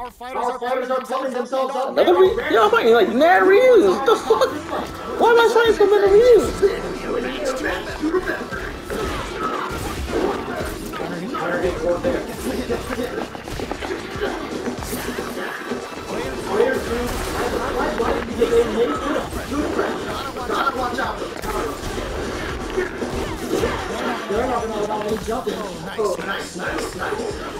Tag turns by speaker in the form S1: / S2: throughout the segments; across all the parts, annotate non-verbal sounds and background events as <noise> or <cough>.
S1: Our fighters, Our fighters are pulling themselves up.
S2: Another re- Yo, I'm fighting like mad Ryu's. What the fuck? Why am I fighting so many
S1: Ryu's? Oh, nice, nice, nice, nice.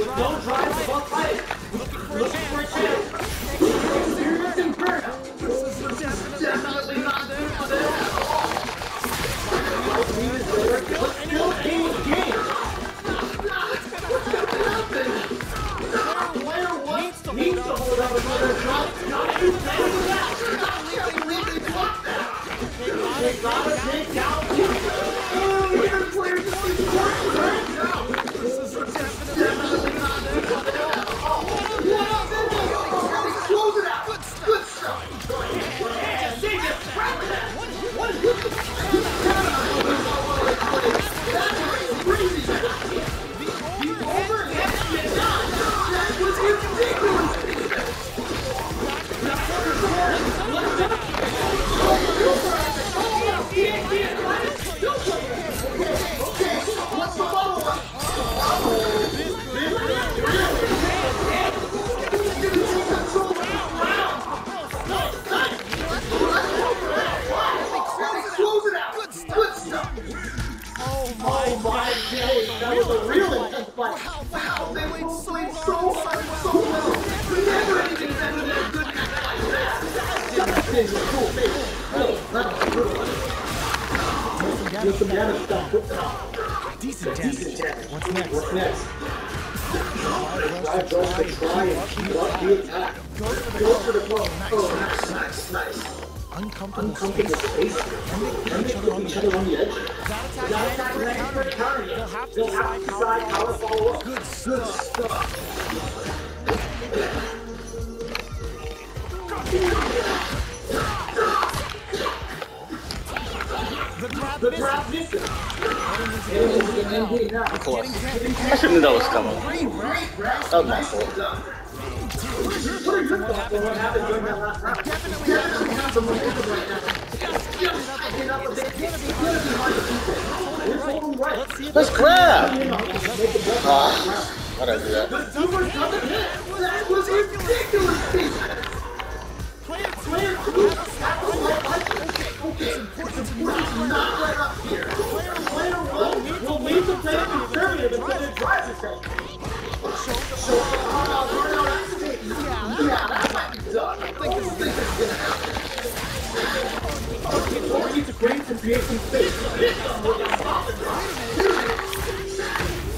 S1: with no drive. above play. Looking for a chance.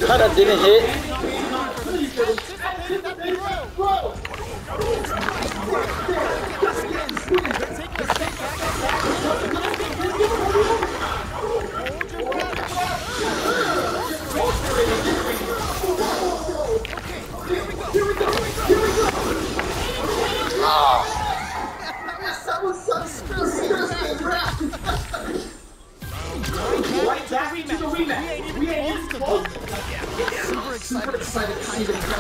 S2: Cara, didn't hit.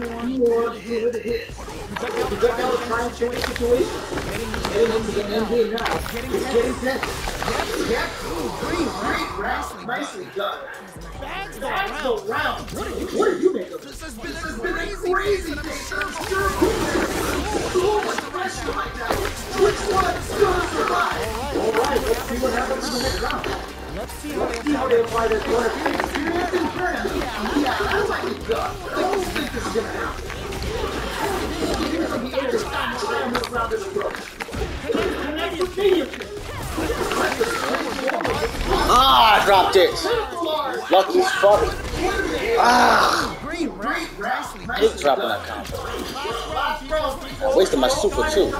S1: one more hit. The dugout is trying to change the situation. Getting into the end now. Getting tense. Yep. Green, great round. Nicely done.
S2: bags the round.
S3: Ah, I dropped it. Lucky as fuck. Ah, I hate dropping that combo. I wasted my super too.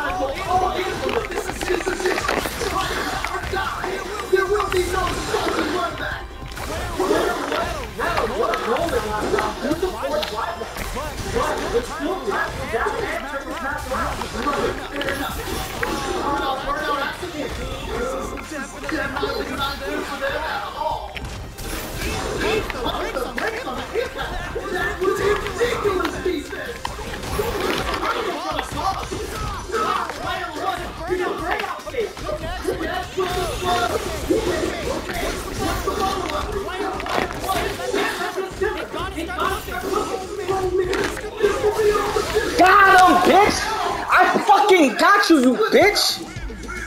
S3: You, you bitch!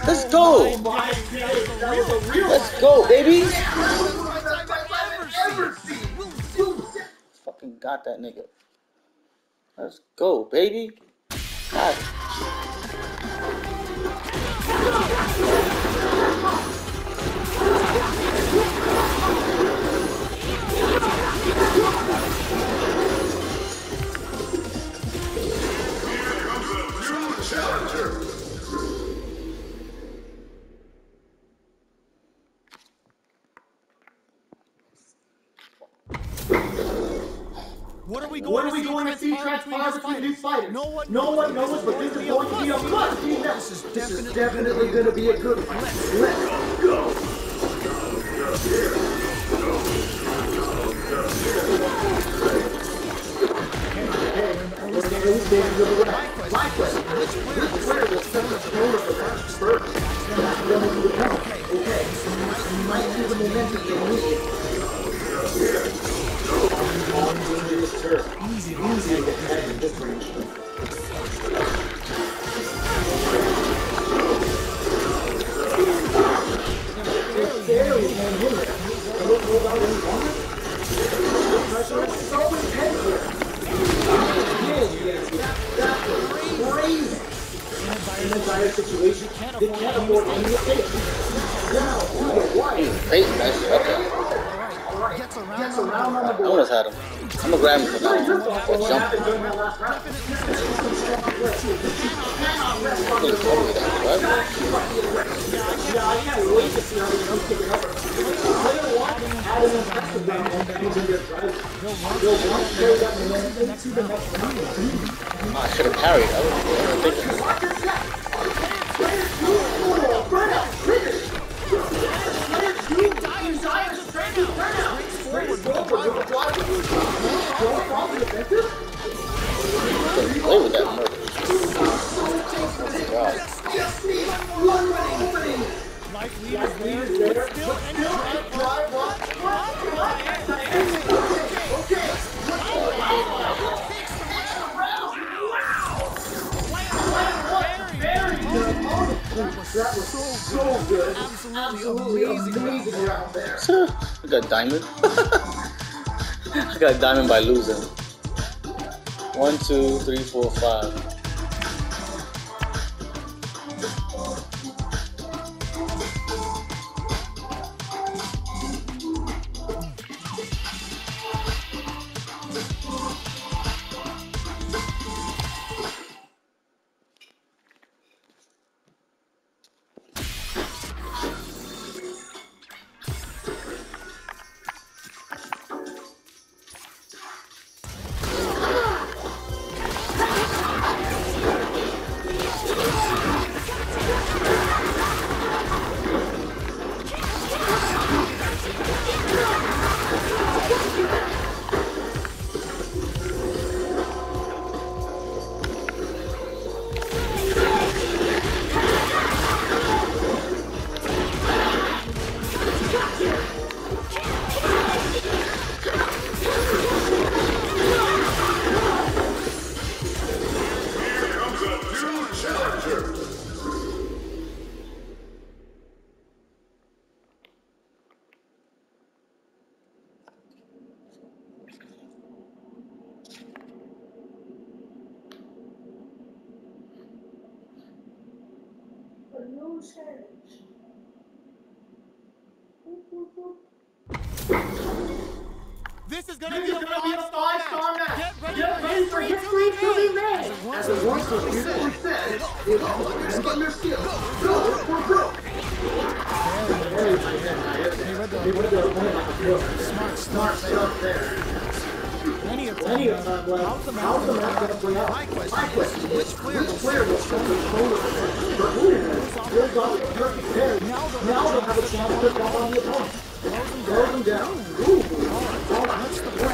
S3: Let's go! Let's go, baby! Fucking got that nigga. Let's go, baby. God.
S2: What are we going
S1: What are
S2: to
S1: we
S2: see
S1: going to see
S2: transpire
S1: between these fighters?
S2: No one,
S1: No one knows, but this is going to be a must see match. This is definitely going to be a good one. Let's go. We're in the early stages of the round. My question is, which player will set the tone of the match first? That's going to be the count. Okay, you might see the momentum they need. In a dire situation, they can't afford any mistakes. Now, why?
S3: Peyton, nice. Okay.
S2: Gets around.
S1: Gets around on the
S3: I almost had him. I'm gonna grab him for now.
S1: Fault for what
S3: Jump.
S1: happened during that last round. Cannot rest on
S3: Didn't
S1: the
S3: tell me that, right?
S1: They.
S3: I got diamond by losing. One, two, three, four, five.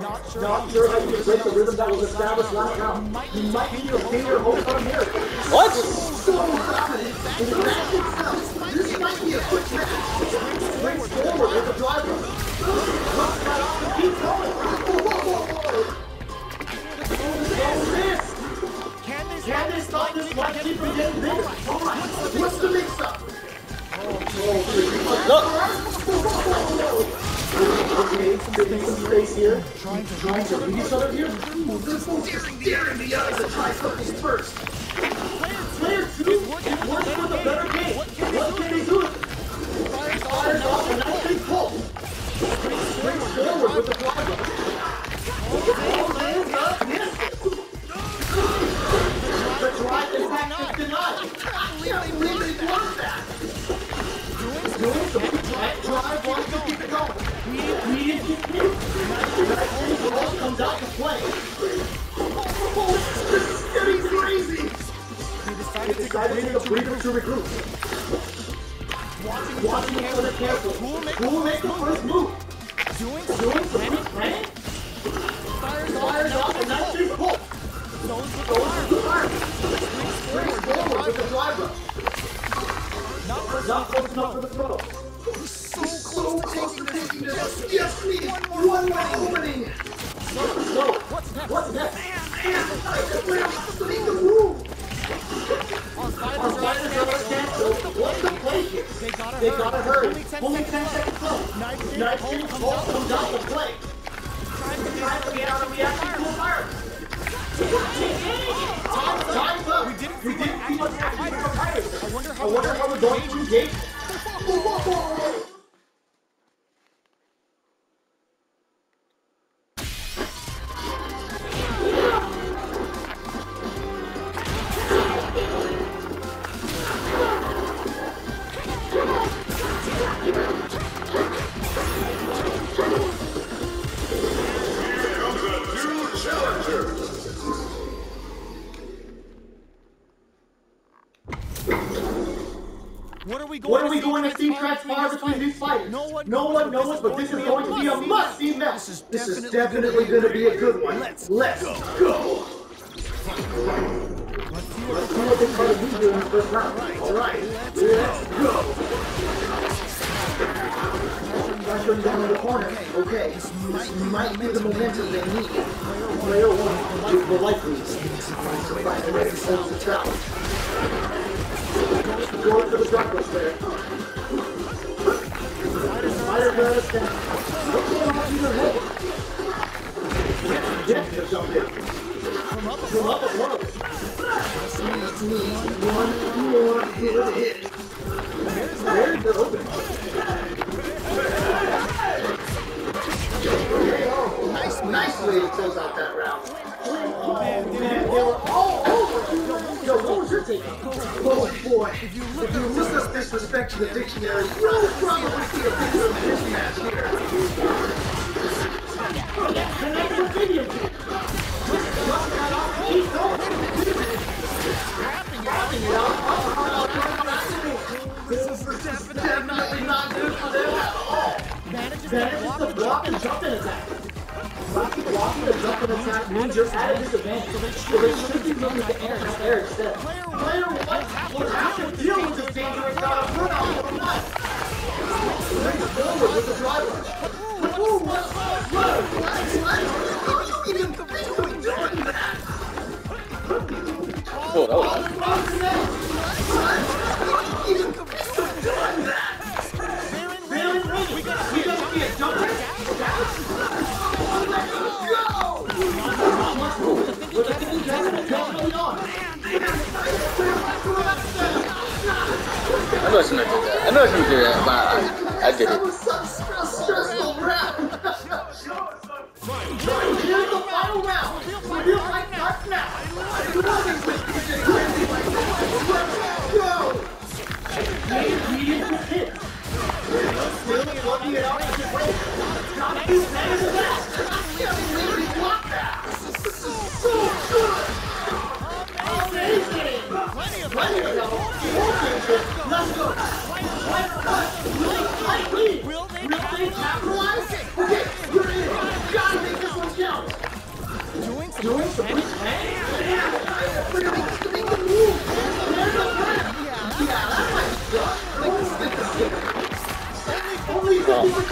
S4: not sure
S1: Not sure how you can break the rhythm that was established last round. You might pin your hopes on here.
S3: What?
S1: So in the match itself. This might be a quick match. Brings forward. With the driver. Looks right off and keeps going.
S2: Can this
S1: Can they stop this? White keep from getting bigger? Alright, what's the mix up? Okay, taking some space here. Trying to trying to read each other here. This one's staring me out as a something first. Player two is for the better game. What can they do? Fires off a nice big pull. Brings forward with the driver. Oh, lands up, misses. The drive is denied. I can't believe they blocked that. Doing some comes out to play. Oh, this is getting crazy. They decided to take a breather to regroup. Watching each other carefully. Who will make the first move?
S2: doing
S1: Doing some planning? Fires off a nice big pull.
S2: those with
S1: the fire. Brings forward with the driver. Not close enough for the throw. So close to taking this. Yes, please. One more opening. So, what's next? I?
S2: They gotta hurry. Only 10
S1: Only
S2: seconds
S1: 10 seconds left.
S2: Nice
S1: Nice
S2: big
S1: big
S2: pull
S1: ball
S2: comes
S1: comes out to play.
S2: To get
S1: out of a fire. Time's up. We didn't.
S2: I wonder
S1: I
S2: how
S1: wonder how we're going to engage. Definitely going to be a good one. Let's go. Let's see what they try to do in the first round. All right, let's go. Pressure down in the corner. Okay, this might be the momentum they need. Player one is the likely to find way to close the Oh boy, if you look at disrespect to the dictionary, you'll probably see a picture of this match here. That it up. This is definitely not good for them.
S2: Manages to block
S1: and jump and attack. The jump in attack means you're disadvantage. So they should be moving to Player one, to deal with dangerous the driver.
S3: Oh, that was know I shouldn't have did that, but I, I did it.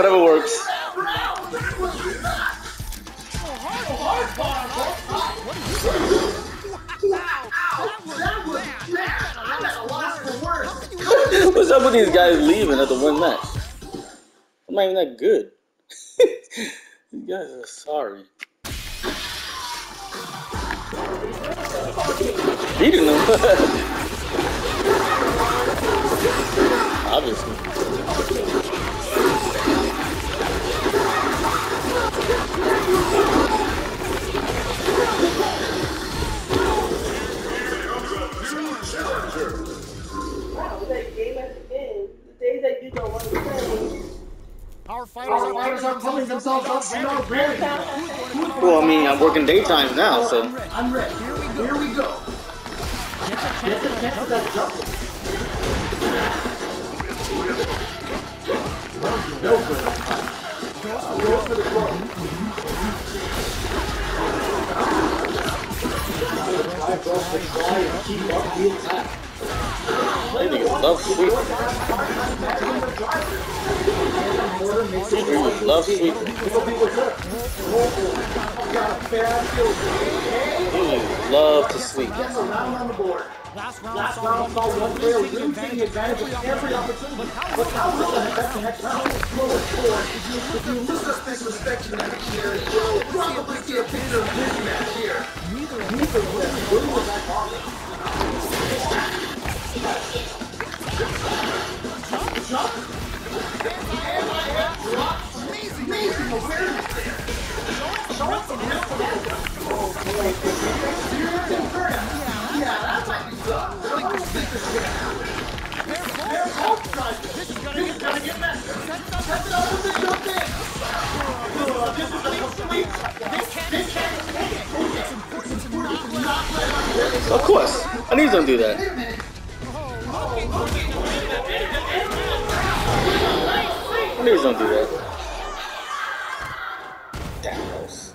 S3: Whatever works. <laughs> What's up with these guys leaving at the one match? I'm not even that good. <laughs> these guys are sorry. Beating them. <laughs> Obviously.
S2: Our fighters are
S1: pulling themselves up and are ready.
S3: Well, I mean, I'm working daytimes now, so.
S1: I'm ready. Here we go. Get the chance of that jump. No good. Go for the Keep up the attack.
S3: Love sweeping. These niggas love sweeping. Niggas love to sweep.
S1: Round
S2: last round.
S1: Last round saw one player really taking advantage of every opportunity. But how will that the next round? Well, of course, if you, if you at this inspection match here, you'll probably see a picture of this match here. Neither of them was that hard. Jump. Amazing awareness there. Showing some real potential. Serious inferno. Yeah,
S3: Of course. I need them to do that. I need them to do that. Damn those.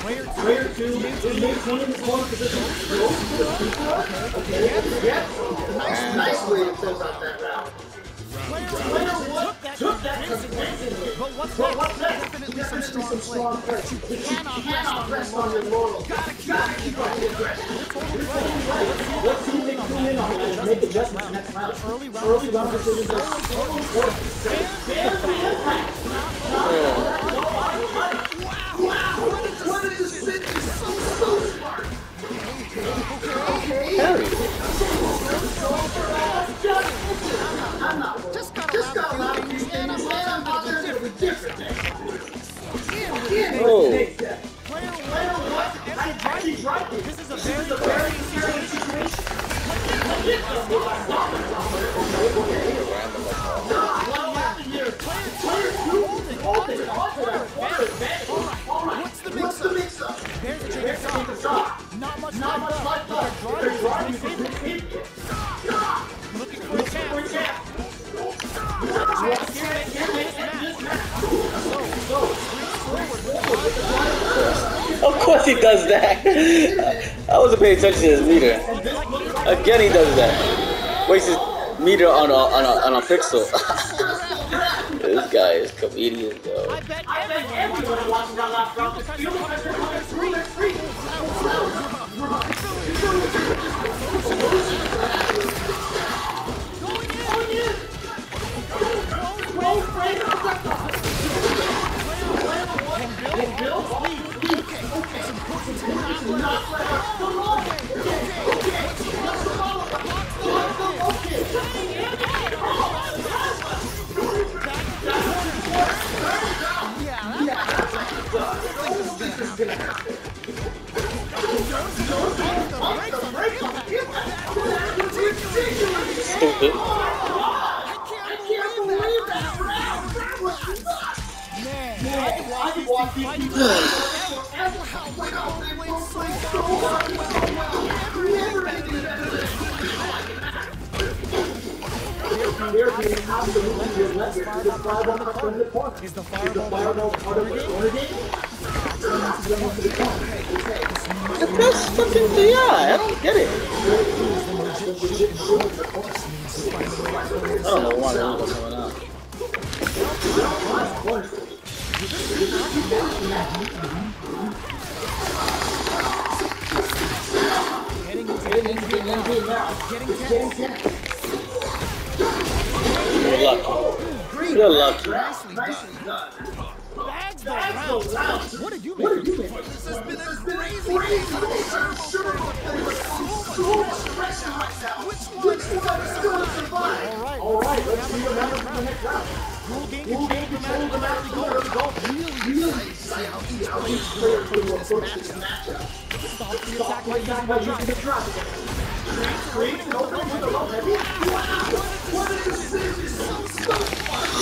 S1: Player two maintaining his corner position. Goes to the keeper. Okay. Yep. Nice, way to close out that round. Player one took that convincingly.
S2: But what's
S1: But what's
S2: next? Definitely some strong
S1: strong play. You cannot rest on your laurels. Gotta keep up the aggression. What's he make to in on that make adjustments next round.
S4: Early round
S1: decisions are so important. To impact.
S2: Harry.
S3: Just got a few things, and I'm on to the different, different.
S2: Oh. Of course he does that. I wasn't paying attention to his meter. Again he does that. Wastes his meter on a on a on a pixel. this guy is comedian though.
S4: I bet everyone
S1: watching that last round. Pressure coming through their street.
S2: Stupid.
S1: I could watch these people They're being absolutely relentless to describe on the front of the corner.
S4: Is the
S1: Is
S4: fireball
S1: fireball part of the corner game?
S2: That's fucking yeah. I don't get it. I don't know why they're not coming out.
S4: heading into the end game now? Getting tense.
S2: You're lucky. You're lucky.
S4: Bags the rounds. What did you make?
S3: This has been a crazy, Which one is gonna survive?
S4: All right.
S1: All right, let's see what happens in the next round.
S4: Cool game
S1: control the match
S4: dramatically.
S1: early goal? Really see how each player will approach this matchup.
S4: Stop the attack
S1: the attack
S4: using
S1: by
S4: the
S1: using the
S4: drop.
S1: Create an opening with the low heavy.
S3: What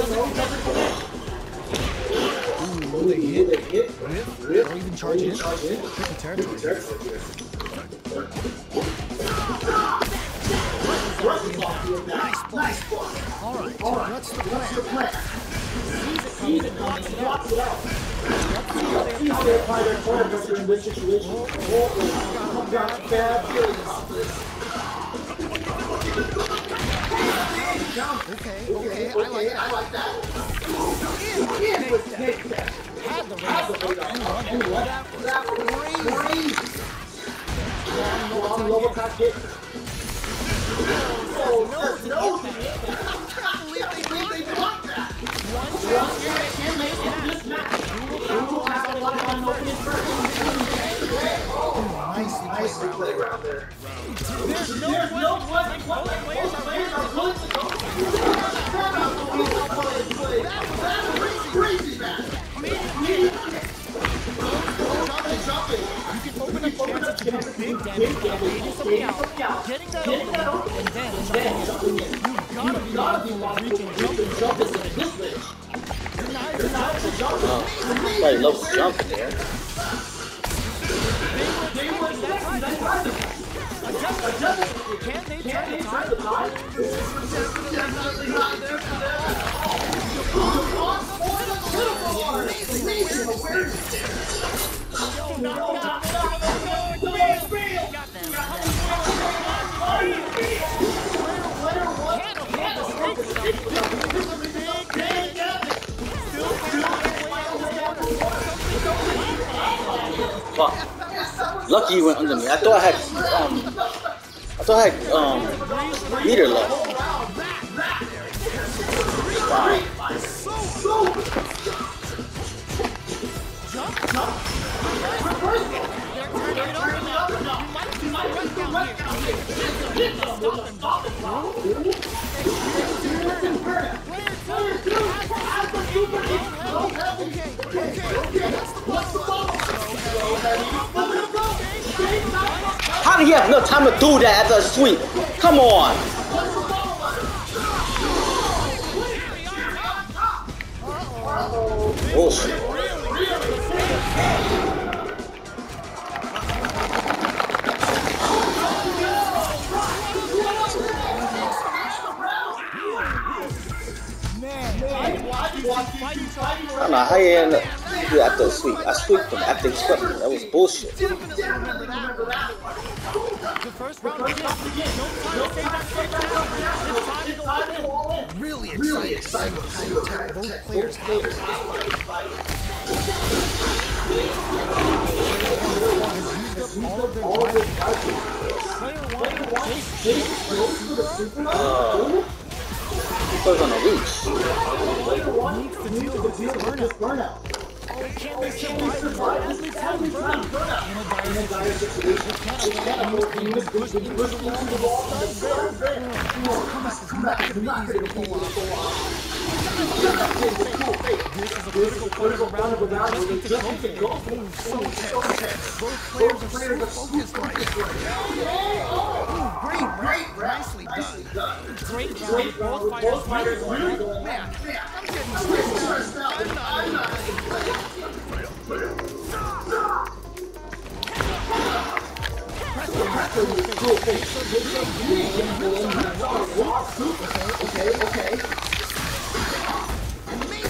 S1: Will they hit? They hit?
S4: Or even charge in.
S1: Charge in.
S4: Tricky territory.
S1: Nice block.
S4: All right.
S1: All right,
S4: What's the
S1: what's the
S4: plan?
S1: plan? Sees it coming and blocks it out. See how they apply their corner pressure in this situation. Oh, got bad feelings.
S3: Okay, okay, I like that. I like that.
S1: In with that.
S4: Had the
S1: Have
S4: race.
S1: the radar and left.
S3: That was crazy.
S1: Long lower kick. Oh, no, no.
S3: I can't believe they they blocked that.
S1: Who has a lot on opening first? Nicely played around there.
S4: There's no
S1: what
S4: are
S1: players are willing to go. Crazy bad. Jumping, jumping.
S4: Can open up chances to do big damage by baiting something out, getting that open, and then
S1: Then
S4: jumping in.
S1: jumping in.
S4: You've got to be
S1: Gotta be
S4: reaching
S1: watching,
S4: jump.
S1: jumping, jumping at this rate.
S4: Denies
S1: Not
S4: jump.
S1: to jump.
S2: Somebody loves jumping there.
S1: They turn?
S2: Fuck. Lucky you went under me. I thought I had I thought I had um meter left. How did he have enough time to do that after a sweep? Come on. Bullshit. I don't know how you end up after a sweep. I sweeped him after he swept me. That was bullshit.
S1: To
S3: kind of attack both players have.
S1: All of their drive. Player one, Jason
S2: Uh, he was on a reach.
S1: needs to deal with this burnout. Oh, can they survive? As we tell burnout. In a dire situation, can't afford to use push the along the wall. Comeback is not going to pull off. This is a critical point of round just to go. So so focused right now. Great, great, nicely done. Round. Okay, okay.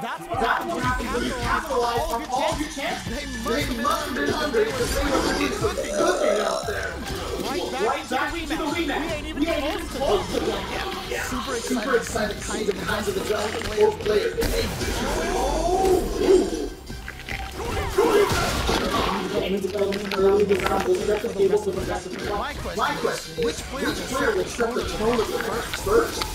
S1: That's what happens when you capitalize on all of your chances. They must have been hungry because they were cooking, cooking out there. Right back to the rematch. We ain't even close to them yet. Super excited, Super excited to see the kinds of adjustments both players make. My question, which player will set the tone of the match first?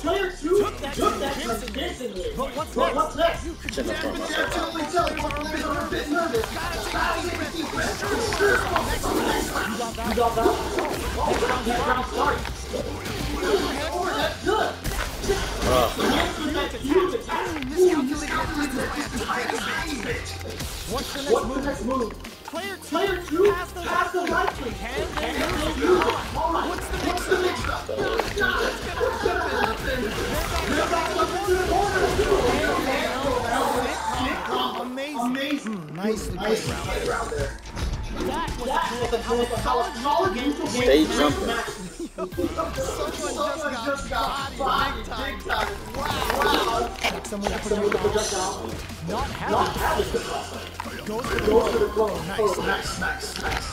S1: Player two took that convincingly. But what's next? What's next? You a bit nervous. Gotta take a deep breath. You got that? You got that? Oh, that. What's the next move? Player two, pass the
S3: Nice playground there.
S2: Stay jumping.
S3: Someone just got bodied big time. Wow.
S1: to
S3: the projectile.
S1: not
S3: Not
S1: having
S3: having the
S2: blow. Nice,
S1: Oh, nice, nice, nice.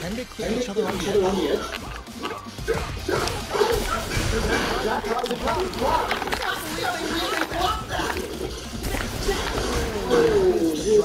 S2: Can they clear each other on the edge.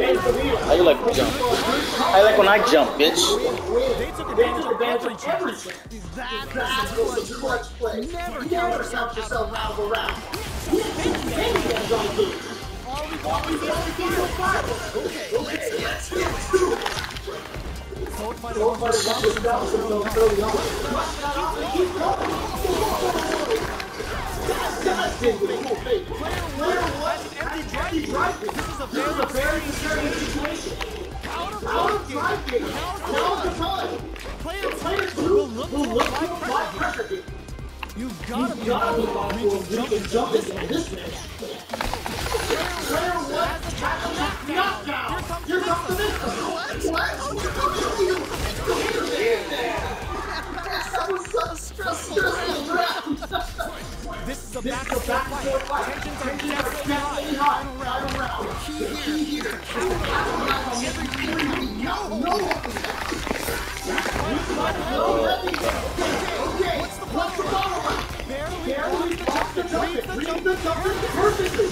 S3: How you like to jump? How you like when I jump, bitch?
S2: They took advantage of every chance.
S1: That was play.
S2: Never
S1: count yourself round. You take advantage on the. Always fight. Okay, let's get to it. Don't fight until early on. Keep going. That's it, with full faith. Player one, empty Here comes the victim. What? That
S2: This is a
S1: This
S2: back
S1: is
S2: and
S1: a
S2: forth
S1: back and
S2: fight. Tensions are definitely high.
S1: Final round. The key here is to capitalize on every movement. No, no. Okay, what's the bottom?
S2: Barely
S1: Barely off
S2: the
S1: the
S2: jump.
S1: jumping.
S2: The
S1: Read the jumping perfectly.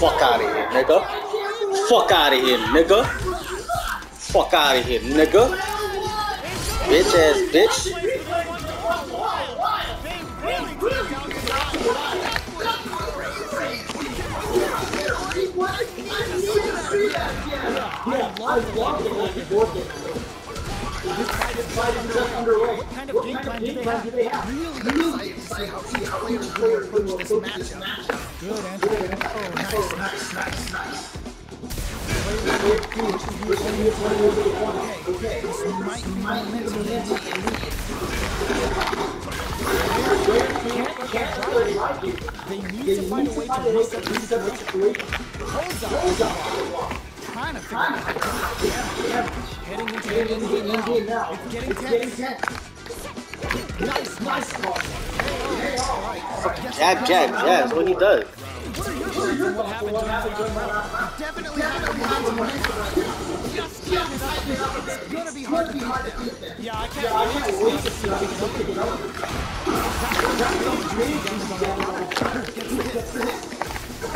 S3: Fuck out of here, nigga. Fuck out of here, nigga. Fuck out of here, nigga. Bitch ass bitch.
S1: Is just underway.
S2: What kind of game plan do they have?
S1: Really excited to see how players will approach this matchup.
S2: Good answer. Oh, nice.
S1: Nice, nice, nice. Player is? Okay, this might be my next
S2: They need to find a way to reset the situation. Kozak trying to figure out how to heading into the end game now. It's getting
S1: It's
S2: tense.
S1: getting tense. Nice, nice ball.
S3: Jab, jab, jab. That's what he does.
S2: What are your thoughts on what happened during the round? Definitely had a lot of momentum right now. Just tighten it up. It's gonna be hard to beat them. Yeah, I can't wait to see
S1: wait to see how they can pick it up.
S2: back into the corner. Now,
S1: Now,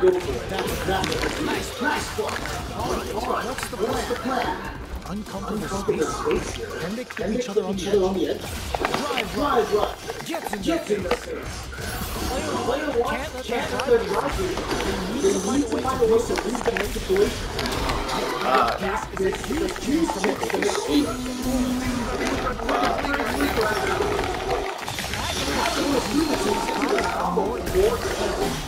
S1: go for it. That's it. Nice, nice right, all right. What's the plan? What's the plan?
S2: Uncomfortable space.
S1: here.
S2: Can they kill each other on the edge?
S1: on the edge?
S2: Drive,
S1: Drive, right.
S2: Gets in
S1: the face.
S2: Player
S1: Player
S2: one
S1: one
S2: can't let
S1: can't
S2: that drive
S1: drive.
S2: They need to find a way to reset
S1: the situation.
S2: This is a huge chance to make a
S3: Eight.
S2: smart,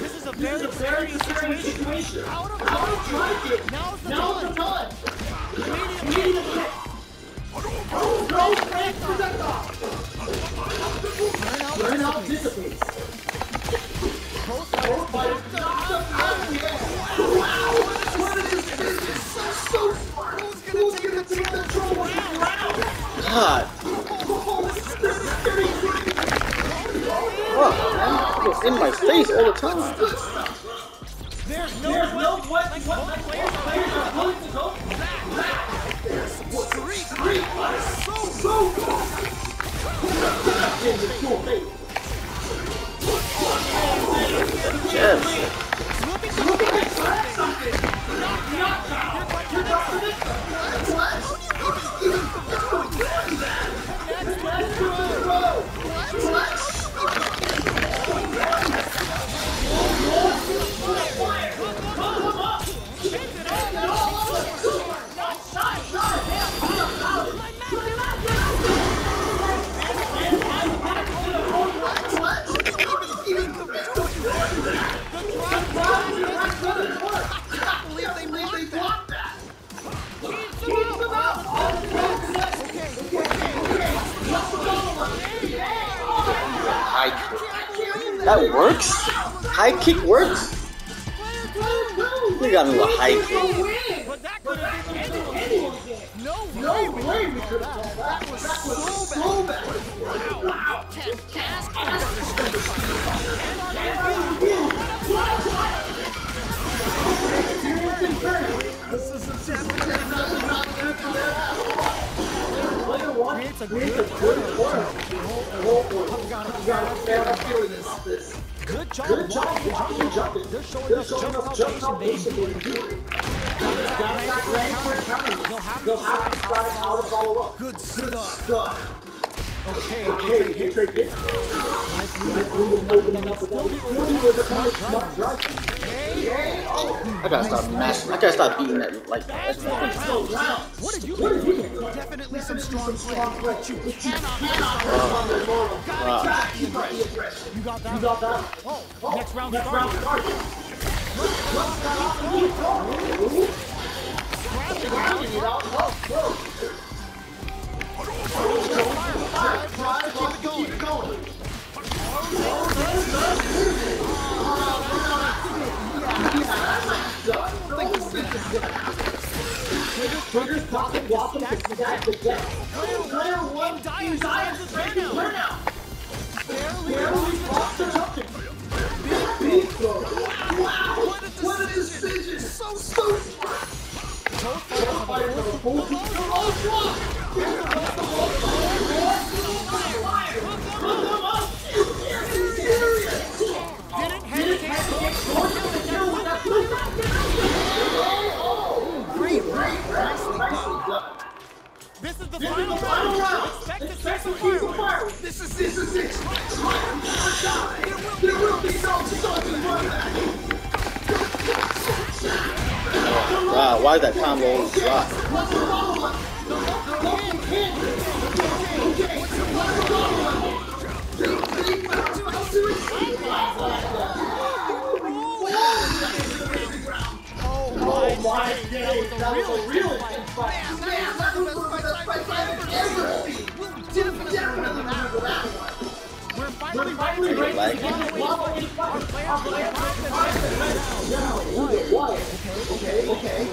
S2: This is a very
S1: is a very
S2: serious
S1: serious
S2: situation.
S1: situation.
S2: Out of
S1: Out of drive here.
S2: Now's the time.
S1: time. Immediate hit. Oh, no, Frank projectile. Burnout dissipates. Both fighters knocked up out of the air. Wow, what is this? This is so, so smart. Who's gonna take control of this round?
S3: God.
S1: Oh, this is very
S3: Fuck, man. It's in my face all the time.
S2: There's no
S1: There's no what, what,
S2: both players
S1: players are willing to go back. Street, street, so, so good. In the cool.
S3: Yes. High kick works? We got me with high kick.
S2: No way.
S1: No way that. Was so bad. Wow. This is a one
S2: Creates a good
S1: a this.
S2: Just how
S1: how
S2: patient they
S1: patient they can do. Got that rank for a counter.
S2: They'll have to
S1: have to decide to follow up.
S2: Good stuff.
S1: Stuff.
S2: Okay,
S1: Okay, hit right there. Nice move opening up with that. Really was a kind of smart.
S3: I gotta stop mashing. I gotta stop beating that like that.
S2: What did you do?
S1: did you do?
S2: Definitely some strong play. But you
S1: oh,
S2: cannot
S1: cannot
S2: stop.
S1: run their moral.
S3: Wow.
S1: Gotta keep up the aggression.
S2: You got that?
S1: You got that?
S2: Oh, next round
S1: Next round start off and. Oh. Triggers blocking to stack the deck.
S2: Some
S1: to see some
S2: fireworks.
S1: fireworks. This is this is it.
S3: Why that combo always drop?
S1: Oh my days, that was a real fight. Man, that was the best fight I've ever seen.
S2: definitely remember that one.
S1: Okay, okay.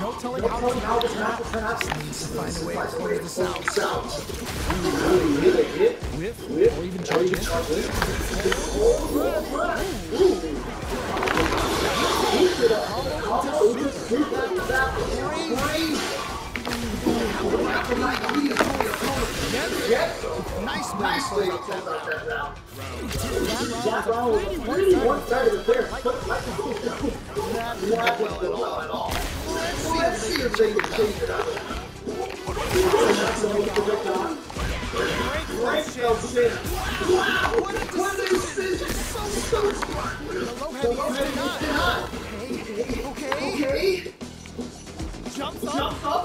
S2: No telling how this match will turn. Needs to find a way to close this out. Whiff, or even charge in. Nice play.
S1: Jack Brown was really one-sided affair. Not well at all. Let's see if they can change it up. Great shit. Wow, what a decision. So smart.
S2: The low heavy is denied. Okay, okay. Jumps up.
S1: Jump up.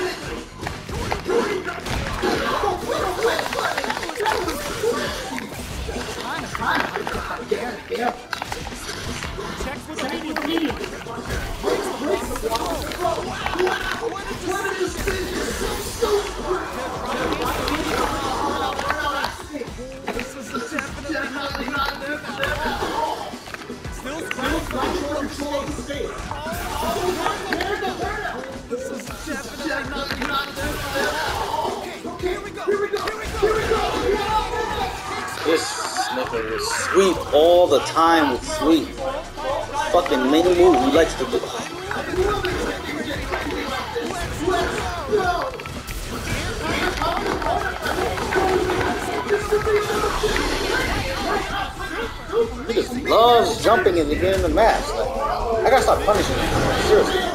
S3: Sweep all the time with sweep. Fucking main move he likes to do. He just loves jumping at the beginning of the match. Like, I gotta stop punishing him. Seriously.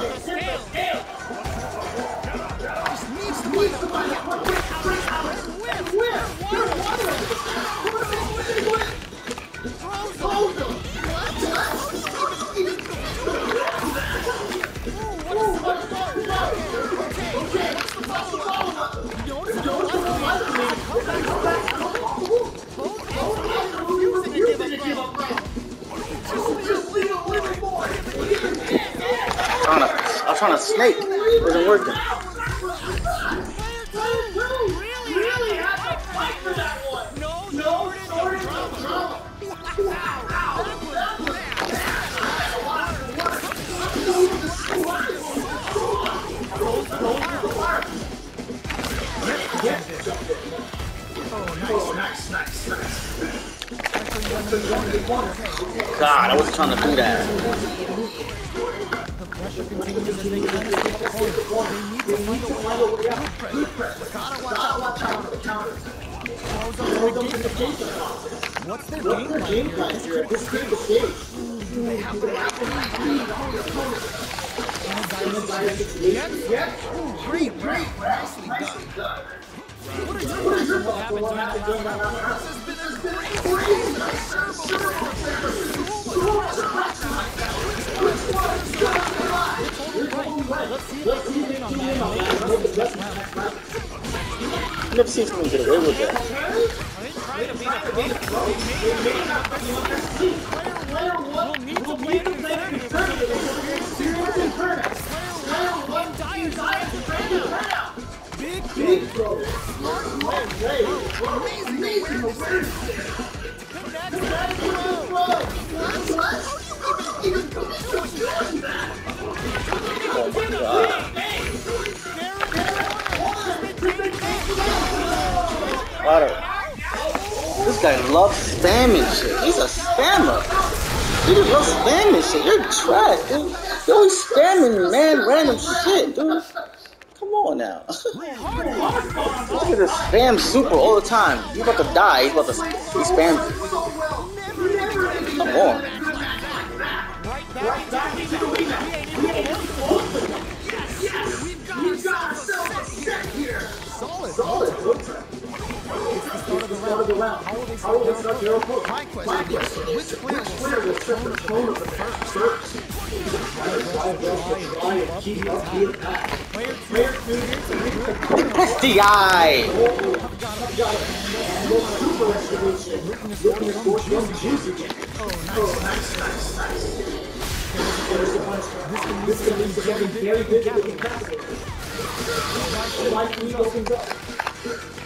S3: Was trying to snake. It wasn't working. God, I wasn't trying to do that.
S2: The as they kind of get the corner. They need to find a way to good pressure. Gotta watch out for the counter. Close up the game. What's their game plan here?
S1: This kid was stage.
S2: They have to wrap the right
S1: Yeah.
S2: Great, great, nicely done. What are your on what happened during that round? This has been a great Let's
S3: never seen someone get away with that.
S2: Big, big, smart play. Amazing awareness.
S3: Water. This guy loves spamming shit. He's a spammer. He just loves spamming shit. You're trash, dude. You're always spamming man random shit, dude. Come on now. <laughs> Look at this spam super all the time. He's about to die. He's about to he spams. Come on.
S2: Right back to the We ain't even close to it.
S1: We've got ourselves a set here.
S2: Solid.
S1: Solid.
S2: It's the of the
S1: Start of the round.
S2: How will they
S1: How will they
S2: start
S1: start
S2: their
S1: their
S2: approach?
S1: approach?
S2: My question is, which player will
S1: Winner will set the tone of the first. Keep up the attack.
S2: Player two,
S3: That's the guy.
S2: have got it.
S1: super excavation.
S2: Looking to score some juice again.
S1: Oh, nice, nice, nice.
S2: This can lead to very
S1: Very
S2: big
S1: good looking
S2: capital.
S1: capital. Light opens up.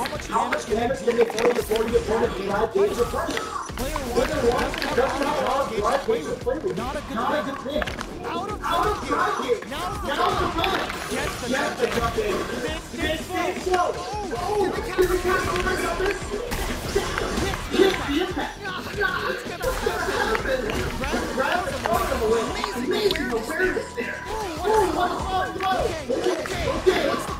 S2: How much damage
S1: can they play before the opponent gauge of pressure?
S2: player one
S1: one a lot of gauge to play.
S2: Not a good
S1: Not a good thing.
S2: Out of
S1: Out of gauge.
S2: Now's the time. Gets the
S1: Yes, the jump in.
S2: Big.
S1: Oh, the cat over something? Hit the impact. It's gonna happen. Grab the bottom. Amazing awareness there. Oh, what a throw. Okay, okay, what's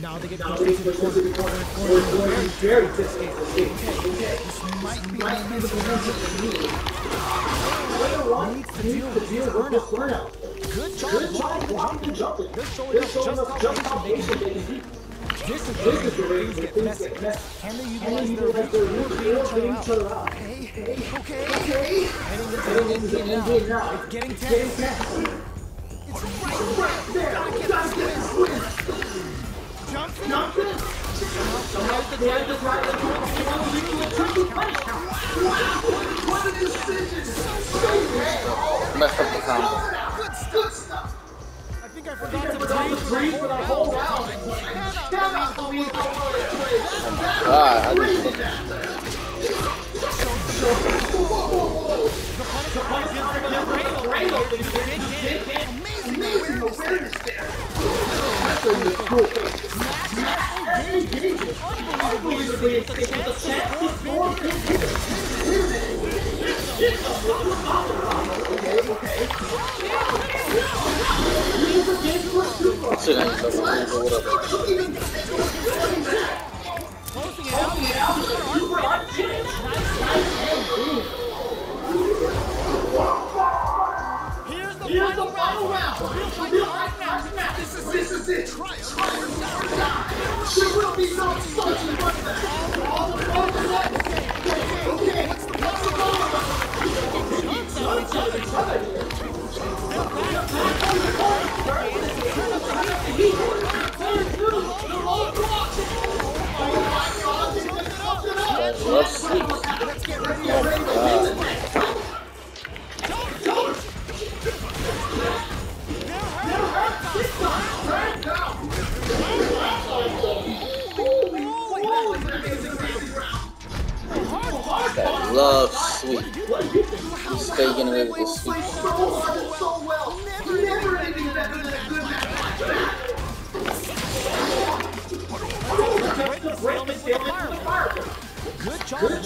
S2: Now they get
S1: Now
S2: closer
S1: they
S2: to
S1: get
S2: the
S1: closer to the corner. It's going to be very to see. Okay.
S2: might be
S1: Might be the momentum they need. Player one needs to deal with this burnout.
S2: good job.
S1: Good job blocking jumping.
S2: They're showing us just
S1: just how patient they can be.
S2: This is
S1: This is the way
S2: things get messy. Can they utilize their reach to getting each other out? hey, okay.
S1: Okay.
S2: Heading into the end
S1: end
S2: game
S1: game
S2: now. Getting
S1: Getting
S2: tense. It's right
S1: Right there. Gotta get this win.
S2: Jumps in.
S1: Jump in. There's the drive that goes into a tricky punch. Wow. What a decision.
S3: Messed up the combo.
S1: Good stuff.
S2: I think I forgot to breathe
S1: for the whole round. Cannot believe how well they played.
S3: God, I just
S1: Amazing awareness there. That's a engagement, unbelievably, it's with a chance to score hitters. Okay, okay. A
S3: so much or whatever.
S2: Closing it out.
S1: Super hard.
S2: Here's
S1: Here's the
S2: final round.
S1: Real high class match. This is it. Triumph or die. There will be no exception but that. All the Just to break the stalemate with the sweet.
S2: Good job.
S1: Good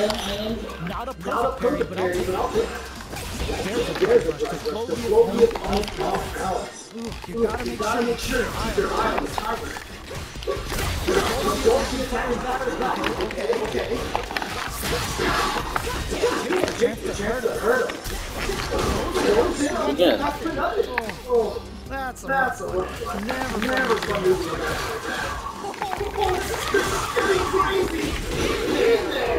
S1: and
S2: not a perfect but I'll take
S1: it.
S2: There's a good rush to slow the opponent.
S1: off balance.
S2: You gotta make sure
S1: you keep your eye on the timer. Don't see attacking batter back. Okay, okay. Chance to hurt him.
S3: Again.
S1: Oh,
S2: That's a
S1: that's a.
S2: Never
S1: Never fun to see. Oh, this is this is getting crazy. In there.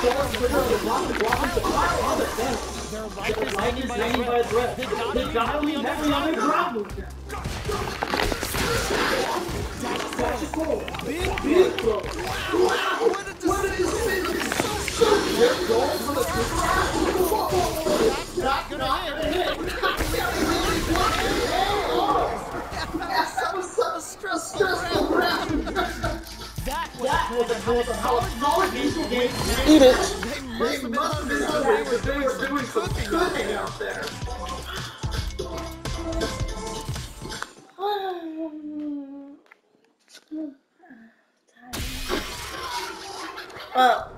S4: Their
S2: Their
S4: life is hanging
S2: is
S4: by a
S2: a
S4: thread. They be
S2: gotta
S4: heavily on their
S2: their
S4: ground. Big,
S2: Big throw. What did this thing? They're going for the Solid
S3: eat it.
S2: They must have been hungry because they were doing some cooking out there.
S5: Well,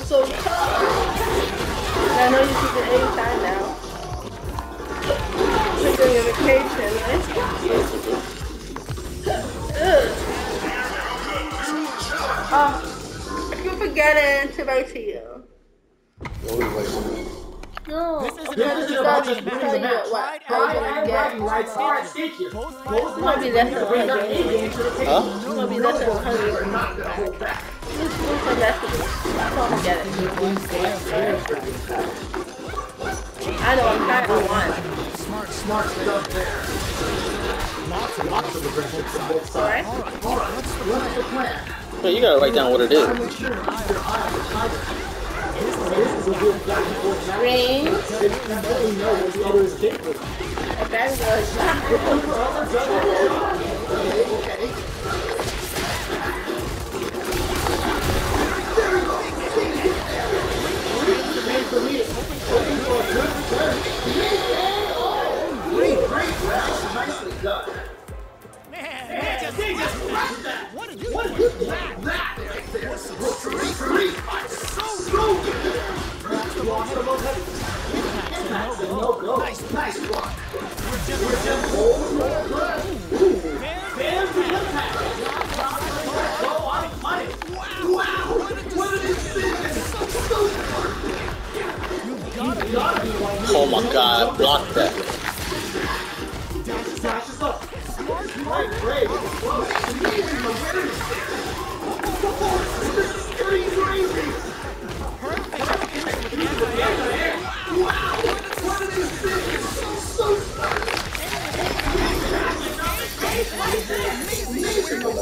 S5: so cold. I know you keep it any time now. You're doing a vacation? Oh, I keep forgetting to write to you. No.
S4: This
S5: is
S4: match.
S5: not
S4: This is
S5: just
S4: a
S5: tell you what. I'm
S4: and
S5: gonna
S2: bragging
S5: get.
S2: rights are at stake here.
S4: Both
S2: Both
S5: Maybe that's
S2: need to
S5: a
S2: bring their
S5: hundred.
S2: A game to the table.
S3: Huh?
S5: It's gonna be less than 100.
S2: They're not gonna hold back.
S5: Just do some messages. That's all I get it. I know I'm kind of one.
S2: Smart, smart stuff there. Lots of lots of aggression from both sides.
S5: Alright?
S2: All right, what's the plan?
S3: Well, you gotta write down what it is.
S2: Make sure to Nice, one. We're just one.
S3: Oh my god, block that.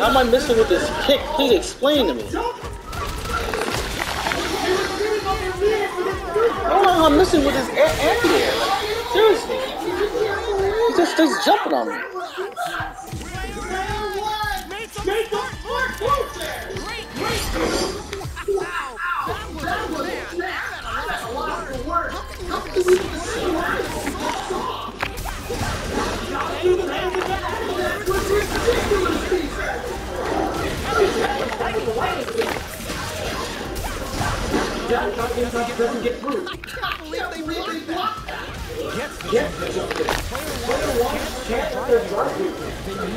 S2: How
S3: am I missing with this kick? Please explain to me. I don't know how I'm missing with this anti-air. Seriously. He just stays jumping on me.
S2: That doesn't doesn't get through. I can't believe they really blocked that. Get the Yes, Player one can't let their guard beat.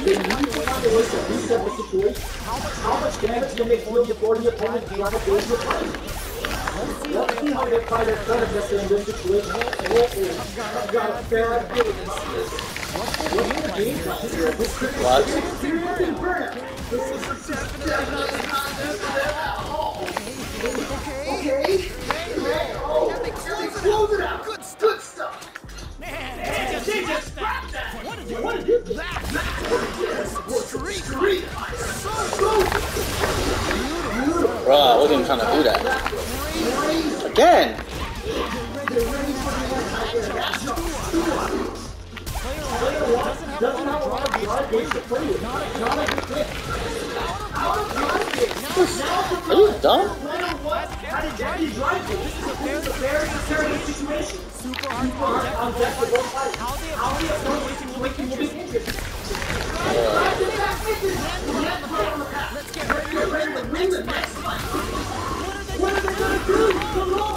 S2: They need to find a way to reset the situation. How much damage can they deal before the opponent a base of fight? Let's see how they try their them in this situation. I've got a fair idea of this. What's the game plan here? This could be
S3: What?
S2: burnout. This is definitely not the time for them Close it
S3: out. Good stuff.
S1: Good stuff. Man, Man they just, just that. that. What is it? What is it? That. that. Street. Street. So Bro, I wasn't trying to do that. Again.
S3: Are you dumb?
S1: Player what? How did Jackie drive it? This is a very, very serious situation.
S2: Super hard
S1: Super on deck for both sides. How the approach is making will be interesting. Drive it back with it. Let's the path. Let's get ready to win the next fight. What are they gonna do? The roll.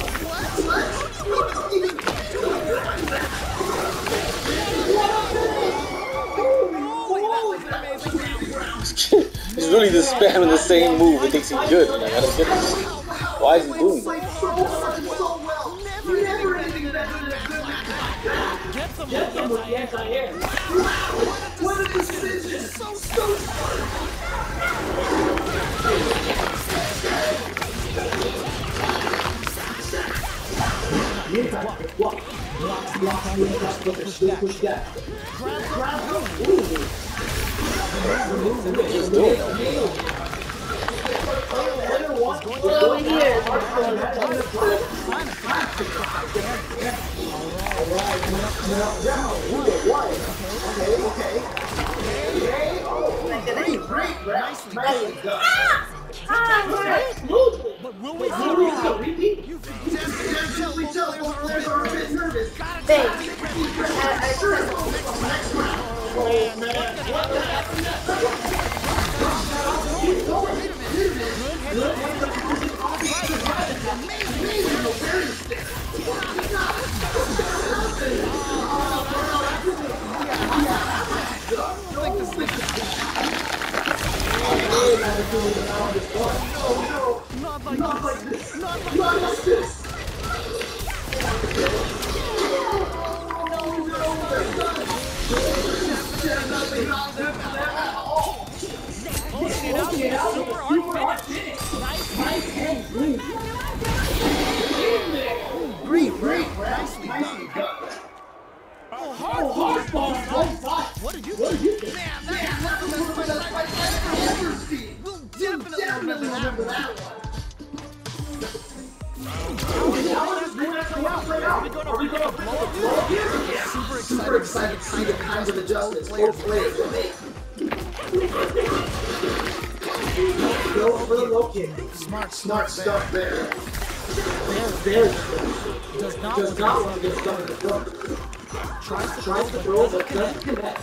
S3: He's <laughs> really just spamming the same move It thinks he's good. Like, I don't get this. Why is he doing that?
S1: Played so hard and so well. Never anything that good as good as
S2: Get them
S1: Get them with the anti-air. What a decision! So, so Block. Block, block, block, push, push, push back. Grab, ooh.
S3: He's doing it.
S5: Over here.
S2: But will we see? You.
S5: Thanks.
S2: Not like
S1: this. Not like this.
S2: Remember that. Super
S1: excited to see the kinds of adjustments both players will make. Go for the low kick.
S2: Smart,
S1: Smart stuff there. Very
S2: Does not
S1: does not want to get stuck in the throat.
S2: tries to
S1: Tries to throw, but doesn't connect.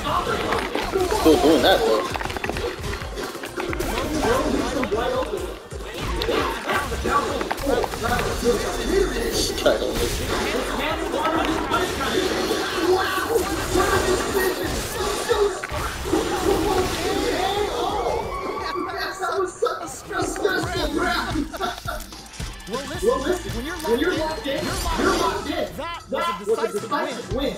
S3: Still doing that though.
S2: Well, listen, when you're locked in, you're locked in. A
S1: was a
S2: decisive win.
S1: win.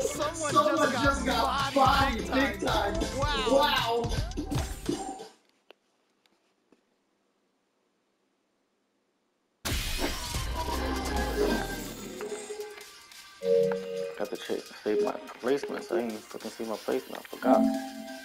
S1: Someone just got bodied big time.
S2: Wow.
S1: Wow.
S3: Got to check, save my placements. I ain't fucking save my placement. I forgot.